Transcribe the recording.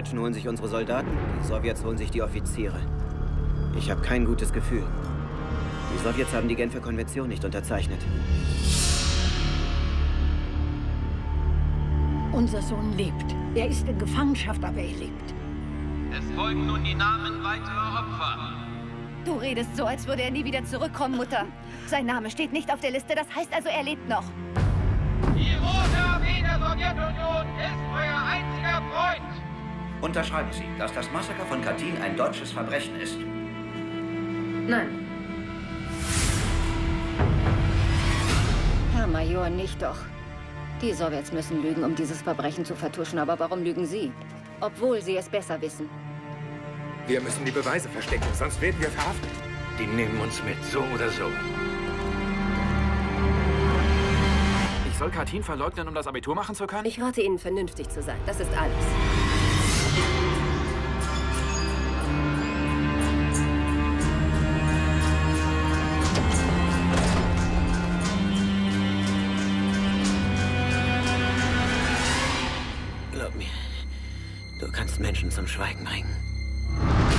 Deutschen holen sich unsere Soldaten, die Sowjets holen sich die Offiziere. Ich habe kein gutes Gefühl. Die Sowjets haben die Genfer Konvention nicht unterzeichnet. Unser Sohn lebt. Er ist in Gefangenschaft, aber er lebt. Es folgen nun die Namen weiterer Opfer. Du redest so, als würde er nie wieder zurückkommen, Mutter. Sein Name steht nicht auf der Liste, das heißt also, er lebt noch. Die Rote Armee der Sowjetunion Unterschreiben Sie, dass das Massaker von Katyn ein deutsches Verbrechen ist. Nein. Herr Major, nicht doch. Die Sowjets müssen lügen, um dieses Verbrechen zu vertuschen. Aber warum lügen Sie? Obwohl Sie es besser wissen. Wir müssen die Beweise verstecken, sonst werden wir verhaftet. Die nehmen uns mit, so oder so. Ich soll Katyn verleugnen, um das Abitur machen zu können? Ich rate Ihnen, vernünftig zu sein. Das ist alles. Du kannst Menschen zum Schweigen bringen.